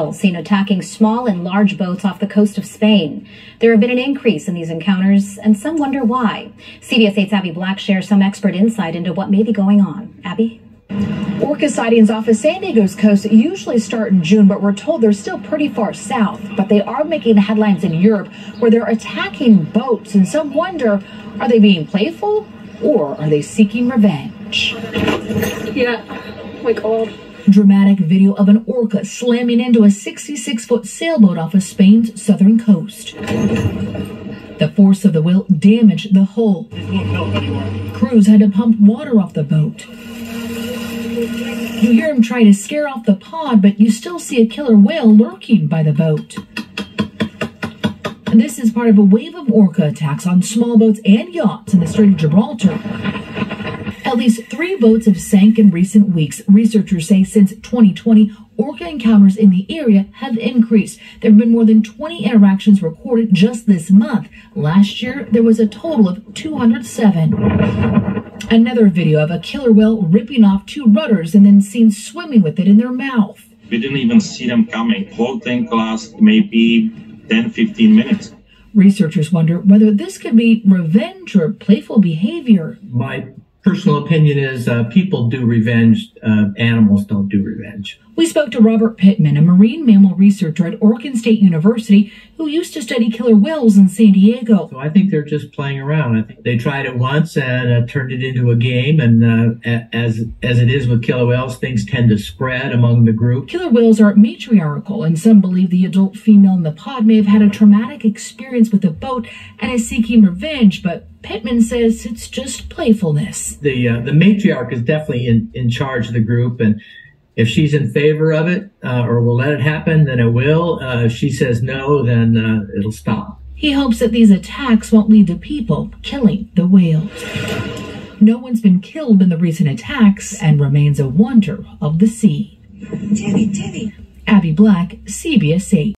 whales seen attacking small and large boats off the coast of Spain. There have been an increase in these encounters, and some wonder why. CBS 8's Abby Black shares some expert insight into what may be going on. Abby? Orca sightings off of San Diego's coast usually start in June, but we're told they're still pretty far south. But they are making headlines in Europe where they're attacking boats, and some wonder are they being playful or are they seeking revenge? Yeah, my god. Dramatic video of an orca slamming into a 66 foot sailboat off of Spain's southern coast. The force of the whale damaged the hull. Crews had to pump water off the boat. You hear him try to scare off the pod, but you still see a killer whale lurking by the boat. This is part of a wave of orca attacks on small boats and yachts in the Strait of Gibraltar. At least three boats have sank in recent weeks. Researchers say since 2020, orca encounters in the area have increased. There have been more than 20 interactions recorded just this month. Last year, there was a total of 207. Another video of a killer whale ripping off two rudders and then seen swimming with it in their mouth. We didn't even see them coming. Whole thing lasted maybe 10, 15 minutes. Researchers wonder whether this could be revenge or playful behavior. My personal opinion is uh, people do revenge, uh, animals don't do revenge. We spoke to Robert Pitman, a marine mammal researcher at Oregon State University who used to study killer whales in San Diego. So I think they're just playing around. I think they tried it once and uh, turned it into a game. And uh, as as it is with killer whales, things tend to spread among the group. Killer whales are matriarchal, and some believe the adult female in the pod may have had a traumatic experience with a boat and is seeking revenge. But Pitman says it's just playfulness. The uh, the matriarch is definitely in, in charge of the group and if she's in favor of it uh, or will let it happen, then it will. Uh, if she says no, then uh, it'll stop. He hopes that these attacks won't lead to people killing the whales. No one's been killed in the recent attacks and remains a wonder of the sea. Teddy, Teddy. Abby Black, CBS 8.